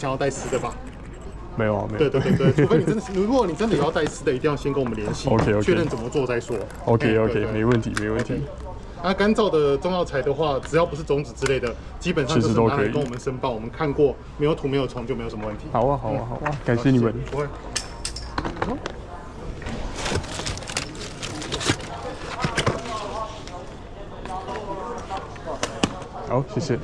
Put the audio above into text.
想要带湿的吧？没有啊，没有。对对对对，除非你真的是，如果你真的要带湿的，一定要先跟我们联系 OK，OK 确认怎么做再说。OK 哎 OK，没问题没问题。那干燥的中药材的话，只要不是种子之类的，基本上都可以拿来跟我们申报，我们看过没有土没有虫就没有什么问题。好啊好啊好啊，感谢你们。不会。好，谢谢。